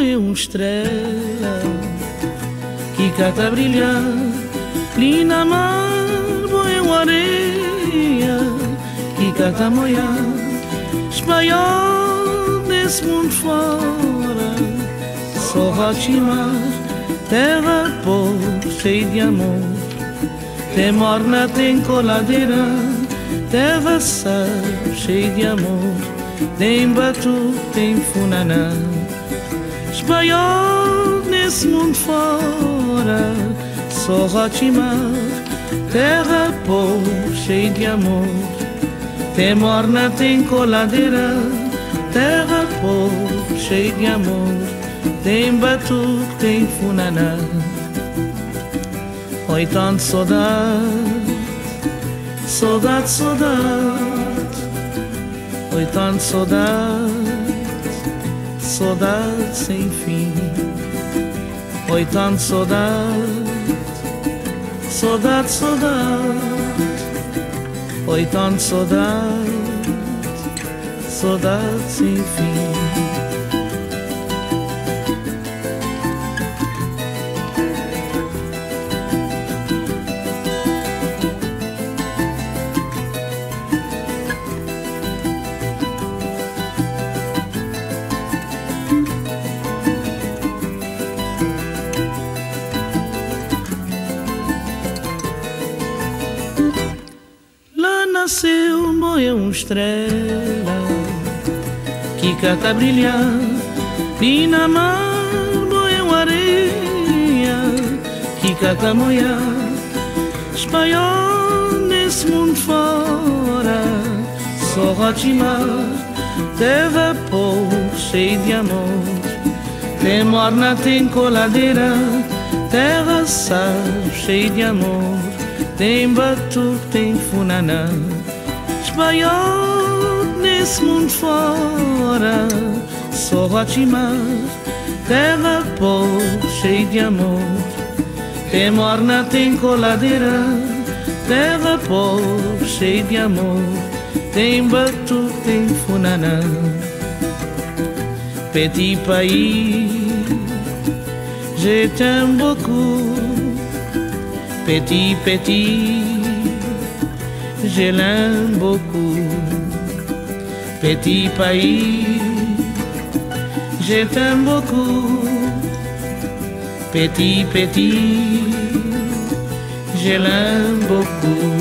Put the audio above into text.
é uma estrela que cata brilhar. Ali na mar, é uma areia que cata moiar espanhol desse mundo fora só Rotimar, terra pobre, cheia de amor. Tem morna, tem coladeira. Terra sal, cheia de amor. Tem batu, tem funaná espanhol nesse mundo fora só Rotimar, terra pobre, cheia de amor. Tem morna, tem coladeira terra pobre, cheia de amor. Tem batuque, tem funaná. Oi, tanto saudade Saudade, saudade. Oi, tanto saudade Saudade sem fim. Oi, tanto saudade. Saudade, saudade. Oi, tanto saudade. Saudade sem fim nasceu uma estrela que cata brilhar e na mar uma areia que cata moiar espanhol nesse mundo fora só rotimar terra povo cheio de amor. Tem morna tem coladeira terra sal cheio de amor. Tem batuque, tem funaná Espanhol nesse mundo fora Só Rotimar Terra pobre, cheia de amor. Tem morna, tem coladeira Terra pobre, cheia de amor. Tem batuque, tem funaná. Petit pays Je t'aime beaucoup. Petit, petit, je l'aime beaucoup. Petit pays, je t'aime beaucoup. Petit, petit, je l'aime beaucoup.